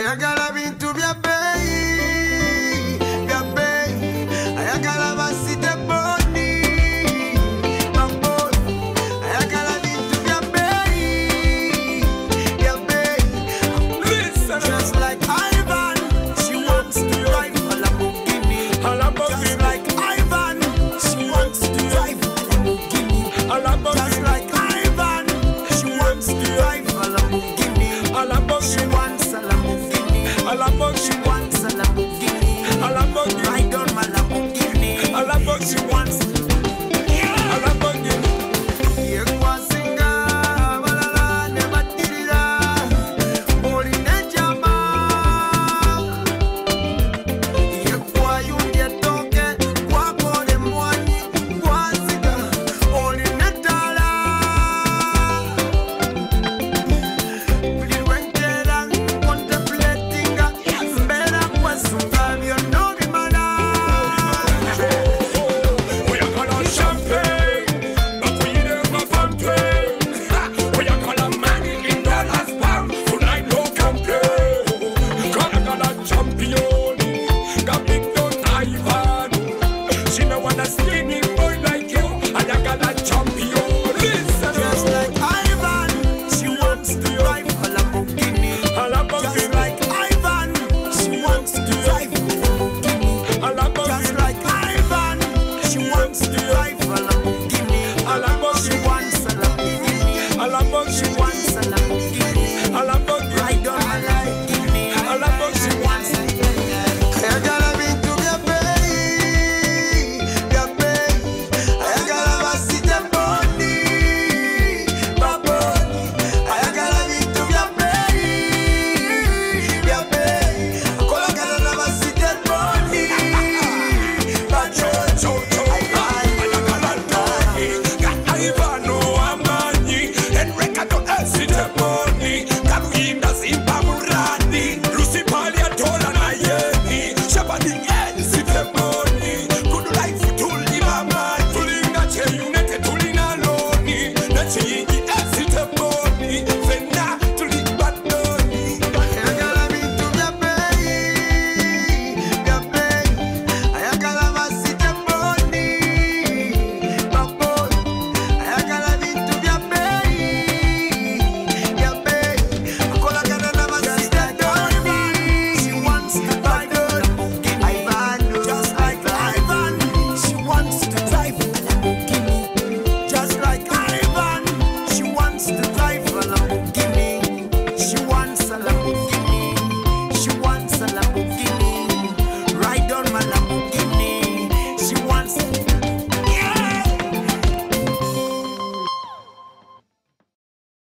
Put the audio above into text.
ayagala be a bbeeyi you want.